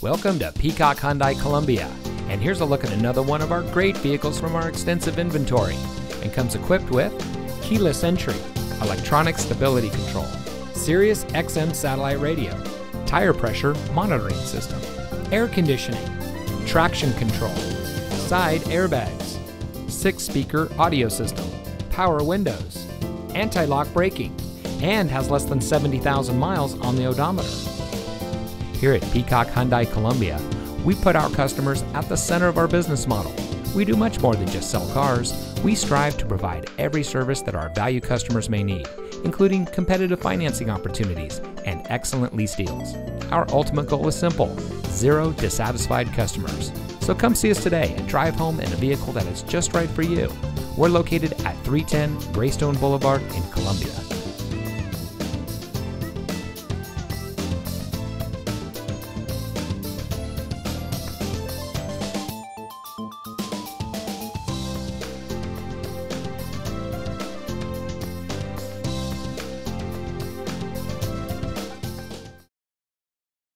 Welcome to Peacock Hyundai Columbia. And here's a look at another one of our great vehicles from our extensive inventory. And comes equipped with keyless entry, electronic stability control, Sirius XM satellite radio, tire pressure monitoring system, air conditioning, traction control, side airbags, six speaker audio system, power windows, anti lock braking, and has less than 70,000 miles on the odometer. Here at Peacock Hyundai Columbia, we put our customers at the center of our business model. We do much more than just sell cars. We strive to provide every service that our value customers may need, including competitive financing opportunities and excellent lease deals. Our ultimate goal is simple zero dissatisfied customers. So come see us today and drive home in a vehicle that is just right for you. We're located at 310 Greystone Boulevard in Columbia.